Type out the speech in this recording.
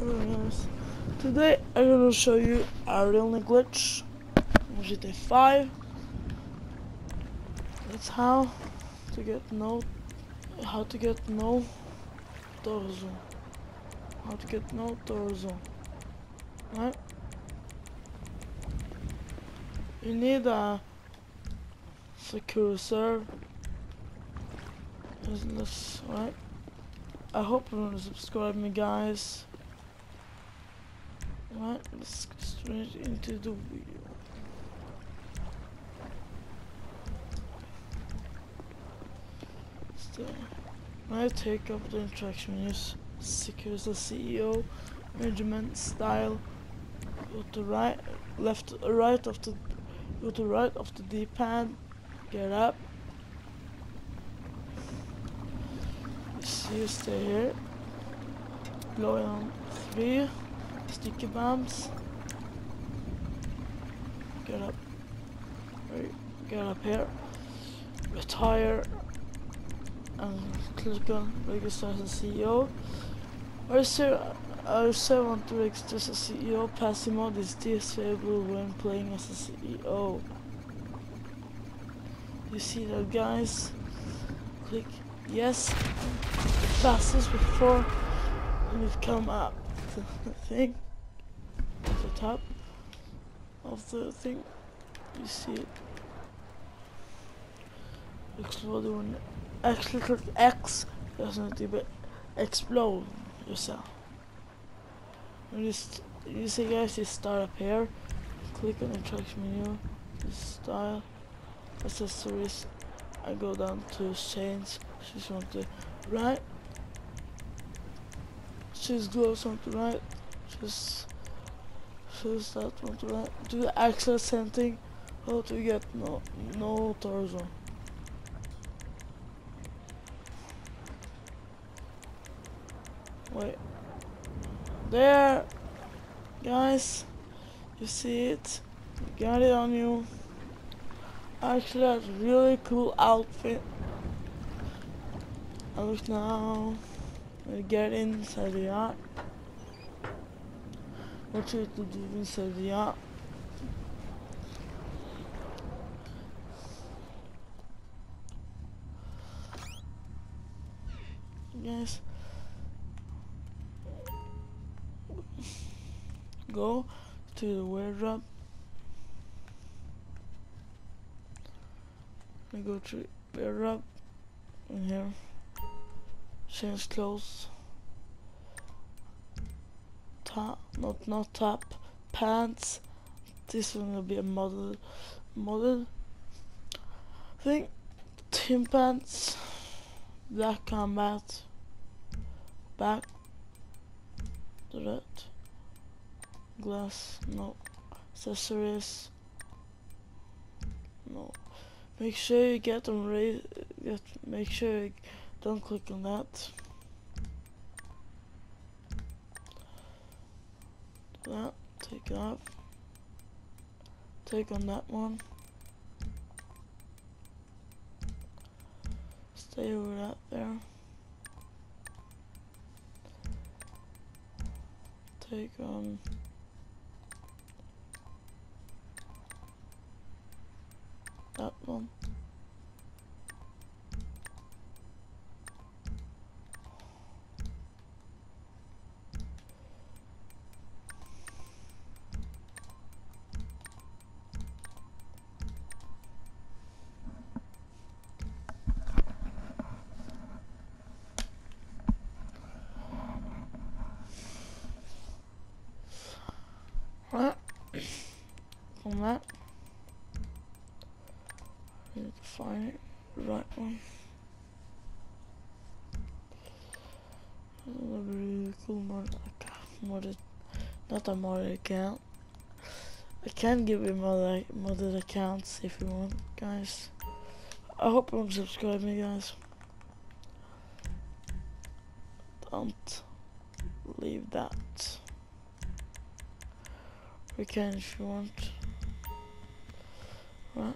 Today I'm gonna show you a real glitch in GTA 5. That's how to get no how to get no torso. How to get no torso. Right? You need a SecuroServ. Isn't this right? I hope you're gonna subscribe me guys. Right, let's go straight into the video. So, take up the interaction menus, secure as a CEO, management style, go to right, left, right of the, go to right of the D-pad, get up, you stay here. Blowing on three sticky bombs. Get up. Right, get up here. Retire and click on register as a CEO. Say I say want to register as a CEO. Passive mode is disabled when playing as a CEO. You see that guys? Click yes fastest before we've come up the thing. The top of the thing you see it. Exploding when actually click X doesn't even explode yourself. You, you see guys you start up here click on the interaction menu style accessories I go down to change just want to right choose gloves something right? Just choose that one to do the access setting how to get no no torso wait. There. Guys you see it? Got it on you. Actually that's really cool outfit. I look now we get inside the yacht what you to do inside the yacht Yes. go to the wardrobe and go to wardrobe in here change clothes top not not top pants. This one will be a model model. Thing team pants. Black combat back. Red. Glass. No. Accessories. No. Make sure you get them ready. Get make sure you don't click on that. That, take it off. Take on that one. Stay over that there. Take on that Right. On that. I find it. Right one. really cool mod. Modded. Not a modded account. I can give you modded, modded accounts if you want, guys. I hope subscribe subscribing, guys. Don't leave that. We can if you want. Right.